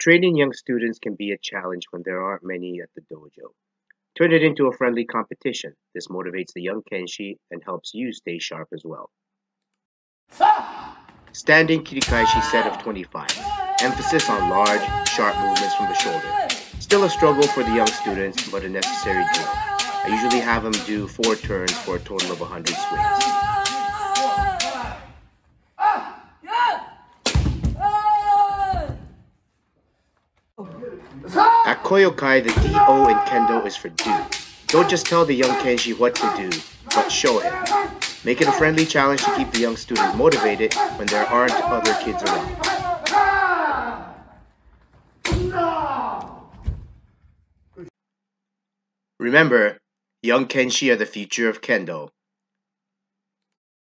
Training young students can be a challenge when there aren't many at the dojo. Turn it into a friendly competition. This motivates the young Kenshi and helps you stay sharp as well. Standing Kirikaeshi set of 25. Emphasis on large, sharp movements from the shoulder. Still a struggle for the young students, but a necessary drill. I usually have them do 4 turns for a total of 100 swings. At Koyokai, the DO in Kendo is for do. Don't just tell the young Kenshi what to do, but show him. Make it a friendly challenge to keep the young student motivated when there aren't other kids around. Remember, young Kenshi are the future of Kendo.